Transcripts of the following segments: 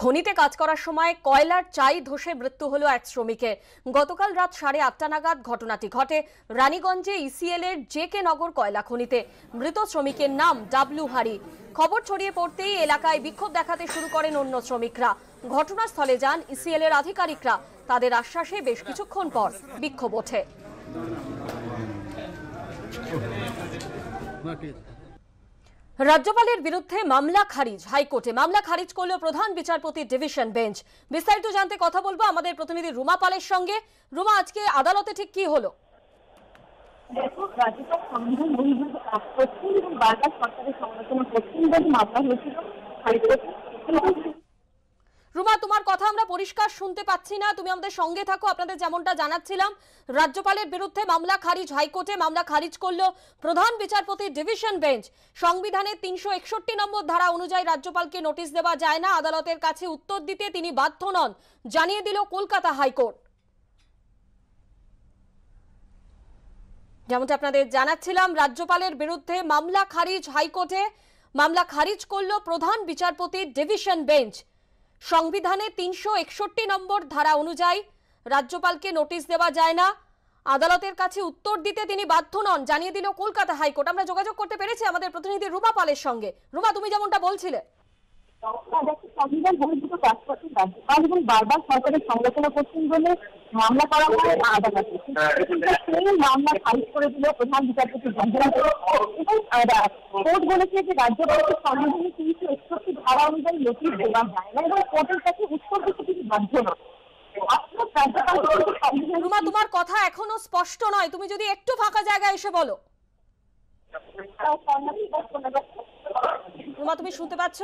খনিতে কাজ করার সময় কয়লার চাই ধসে মৃত্যু হলো এক শ্রমিকের। গতকাল রাত সাড়ে আটটা নাগাদ ঘটনাটি ঘটে রানীগঞ্জে ইসিএল এর জে কে নগর কয়লা খনিতে। মৃত শ্রমিকের নাম ডাবলু হারি। খবর ছড়িয়ে পড়তেই এলাকায় বিক্ষোভ দেখাতে শুরু করেন অন্য শ্রমিকরা। ঘটনাস্থলে যান ইসিএল এর আধিকারিকরা। তাদের আশ্বাসে বেশ কিছুক্ষণ পর বিক্ষোভ ওঠে। রাজ্যপালের বিরুদ্ধে মামলা খারিজ, হাইকোর্টে মামলা খারিজ করল প্রধান বিচারপতি ডিভিশন বেঞ্চ। বিস্তারিত জানতে কথা বলব আমাদের প্রতিনিধি রুমা পালের সঙ্গে। রুমা, আজকে আদালতে ঠিক কি হলো? দেখো, রাজ্যপাল সরকারের সমালোচনা করছেন মামলা হয়েছিল রুমা, তোমার কথা আমরা পরিষ্কার শুনতে পাচ্ছি না। তুমি আমাদের সঙ্গে থাকো, আপনাদের যেমনটা জানাচ্ছিলাম। রাজ্যপালের বিরুদ্ধে মামলা খারিজ, হাইকোর্টে মামলা খারিজ করল প্রধান বিচারপতি ডিভিশন বেঞ্চ। সংবিধানের তিনশো একষট্টি নম্বর ধারা অনুযায়ী রাজ্যপালকে নোটিশ দেওয়া যায় না। আদালতের কাছে উত্তর দিতে তিনি বাধ্য নন। জানিয়ে দিল কলকাতা হাইকোর্ট। যেমনটা আপনাদের জানাচ্ছিলাম, রাজ্যপালের বিরুদ্ধে মামলা খারিজ, হাইকোর্টে মামলা খারিজ করল প্রধান বিচারপতি ডিভিশন বেঞ্চ। সংবিধানে তিনশো একষট্টি নম্বর ধারা অনুযায়ী রাজ্যপালকে নোটিশ দেওয়া যায় না। আদালতের কাছে উত্তর দিতে তিনি বাধ্য নন। জানিয়ে দিল কলকাতা হাইকোর্ট। আমরা যোগাযোগ করতে পেরেছি আমাদের প্রতিনিধি রুমা পালের সঙ্গে। রুমা তুমি যেমনটা বলছিলে। দেখো, সংবিধান বহির্ভূত কাজ করছেন রাজ্যপাল এবং বারবার সরকারের সমালোচনা করছেন বলে মামলা করা আদালতে। সেই মামলা খারিজ করে দিল প্রধান বিচারপতি এবং কোর্ট বলেছে যে রাজ্যপালকে সংবিধানের তিনশো একষট্টি ধারা অনুযায়ী নোটিশ দেওয়া যায় না এবং কোর্টের কাছে উত্তর দিতে তিনি বাধ্য রুমা তোমার কথা এখনও স্পষ্ট নয়। তুমি যদি একটু ফাঁকা জায়গায় এসে বলো। রুমা তুমি শুনতে পাচ্ছ?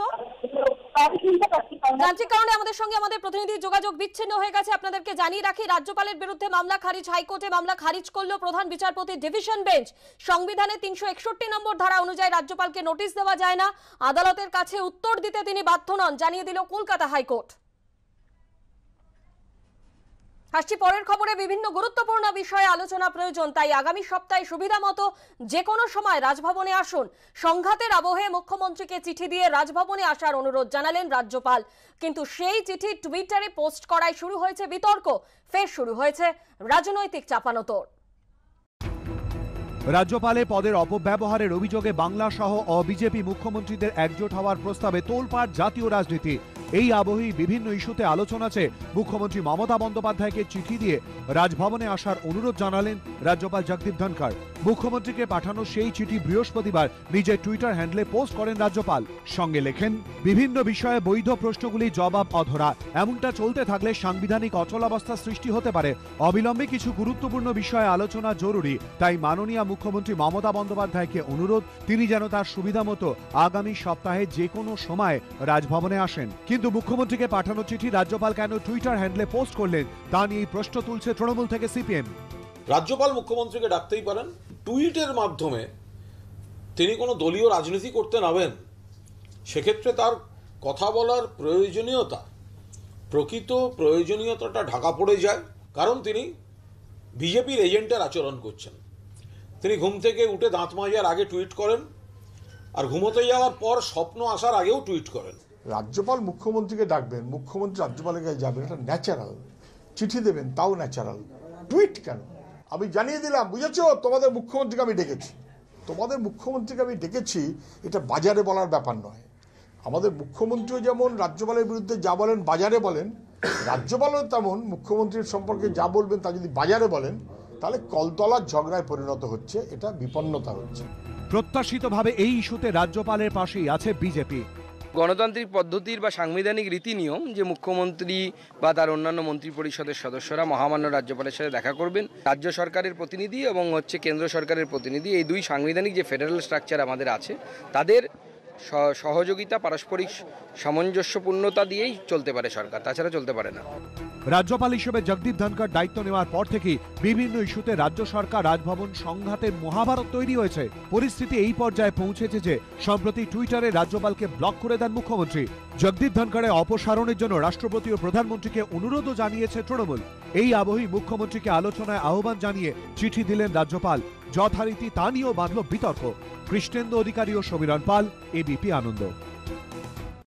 যান্ত্রিক কারণে আমাদের সঙ্গে আমাদের প্রতিনিধি যোগাযোগ বিচ্ছিন্ন হয়ে গেছে। আপনাদেরকে জানিয়ে রাখি রাজ্যপালের বিরুদ্ধে মামলা খারিজ হাইকোর্টে মামলা খারিজ করল প্রধান বিচারপতি ডিভিশন বেঞ্চ। সংবিধানে তিনশো একষট্টি নম্বর ধারা অনুযায়ী রাজ্যপালকে নোটিশ দেওয়া যায় না। আদালতের কাছে উত্তর দিতে তিনি বাধ্য নন জানিয়ে দিল কলকাতা হাইকোর্ট। আসছি পরের খবরে বিভিন্ন গুরুত্বপূর্ণ বিষয়ে আলোচনা প্রয়োজন, তাই আগামী সপ্তাহে সুবিধা মতো যে কোনো সময় রাজভবনে আসুন। সংঘাতের আবহে মুখ্যমন্ত্রীকে চিঠি দিয়ে রাজভবনে আসার অনুরোধ জানালেন রাজ্যপাল। কিন্তু সেই চিঠি টুইটারে পোস্ট করায় শুরু হয়েছে বিতর্ক, ফের শুরু হয়েছে রাজনৈতিক চাপানোতর রাজ্যপালে পদের অপব্যবহারের অভিযোগে বাংলা সহ অবিজেপি মুখ্যমন্ত্রীদের একজোট হওয়ার প্রস্তাবে তোলপাড় জাতীয় রাজনীতি। এই আবহেই বিভিন্ন ইস্যুতে আলোচনা চেয়ে মুখ্যমন্ত্রী মমতা বন্দ্যোপাধ্যায়কে চিঠি দিয়ে রাজভবনে আসার অনুরোধ জানালেন রাজ্যপাল জগদীপ ধনখড়। মুখ্যমন্ত্রীকে পাঠানো সেই চিঠি বৃহস্পতিবার নিজের টুইটার হ্যান্ডলে পোস্ট করেন রাজ্যপাল। সঙ্গে লেখেন, বিভিন্ন বিষয়ে বৈধ প্রশ্নগুলি জবাব অধরা। এমনটা চলতে থাকলে সাংবিধানিক অচলাবস্থা সৃষ্টি হতে পারে। অবিলম্বে কিছু গুরুত্বপূর্ণ বিষয়ে আলোচনা জরুরি। তাই মাননীয় মুখ্যমন্ত্রী মমতা বন্দ্যোপাধ্যায়কে অনুরোধ, তিনি যেন তার সুবিধা মতো আগামী সপ্তাহে যে কোনো সময় রাজভবনে আসেন। কিন্তু মুখ্যমন্ত্রীকে পাঠানো চিঠি রাজ্যপাল কেন টুইটার হ্যান্ডলে পোস্ট করলেন, তা নিয়ে প্রশ্ন তুলছে তৃণমূল থেকে সিপিএম রাজ্যপাল মুখ্যমন্ত্রীকে ডাকতেই পারেন। টুইটের মাধ্যমে তিনি কোনো দলীয় রাজনীতি করতে নামেন। সেক্ষেত্রে তার কথা বলার প্রয়োজনীয়তা, প্রকৃত প্রয়োজনীয়তাটা ঢাকা পড়ে যায়। কারণ তিনি বিজেপির এজেন্টের আচরণ করছেন। তিনি ঘুম থেকে উঠে দাঁত মাজার আগে টুইট করেন, আর ঘুমোতে যাওয়ার পর স্বপ্ন আসার আগেও টুইট করেন। রাজ্যপাল মুখ্যমন্ত্রীকে ডাকবেন, মুখ্যমন্ত্রী রাজ্যপালের কাছে যাবেন এটা ন্যাচারাল চিঠি দেবেন, তাও ন্যাচারাল টুইট কেন? আমি জানিয়ে দিলাম, বুঝেছ? তোমাদের মুখ্যমন্ত্রীকে আমি ডেকেছি। তোমাদের মুখ্যমন্ত্রীকে আমি ডেকেছি, এটা বাজারে বলার ব্যাপার নয়। আমাদের মুখ্যমন্ত্রীও যেমন রাজ্যপালের বিরুদ্ধে যা বলেন বাজারে বলেন, রাজ্যপালও তেমন মুখ্যমন্ত্রীর সম্পর্কে যা বলবেন তা যদি বাজারে বলেন, তাহলে কলতলার ঝগড়ায় পরিণত হচ্ছে, এটা বিপন্নতা হচ্ছে। প্রত্যাশিতভাবে এই ইস্যুতে রাজ্যপালের পাশেই আছে বিজেপি। গণতান্ত্রিক পদ্ধতির বা সাংবিধানিক রীতি নিয়ম যে মুখ্যমন্ত্রী বা তার অন্যান্য মন্ত্রী পরিষদের সদস্যরা মহামান্য রাজ্যপালের সাথে দেখা করবেন, রাজ্য সরকারের প্রতিনিধি এবং হচ্ছে কেন্দ্র সরকারের প্রতিনিধি, এই দুই সাংবিধানিক যে ফেডারেল স্ট্রাকচার আমাদের আছে, তাদের সহযোগিতা, পারস্পরিক সামঞ্জস্যপূর্ণতা দিয়েই চলতে পারে সরকার, তাছাড়া চলতে পারে না। রাজ্যপাল হিসেবে জগদীপ ধনখড় দায়িত্ব নেওয়ার পর থেকেই বিভিন্ন ইস্যুতে রাজ্য সরকার, রাজভবন সংঘাতের মহাভারত তৈরি হয়েছে। পরিস্থিতি এই পর্যায়ে পৌঁছেছে যে, সম্প্রতি টুইটারে রাজ্যপালকে ব্লক করে দেন মুখ্যমন্ত্রী। জগদীপ ধনখড়ের অপসারণের জন্য রাষ্ট্রপতি ও প্রধানমন্ত্রীকে অনুরোধও জানিয়েছে তৃণমূল। এই আবহেই মুখ্যমন্ত্রীকে আলোচনায় আহ্বান জানিয়ে চিঠি দিলেন রাজ্যপাল। যথারীতি তা নিয়েও বাঁধল বিতর্ক। কৃষ্ণেন্দু অধিকারী ও সমীরণ পাল এবিপি আনন্দ।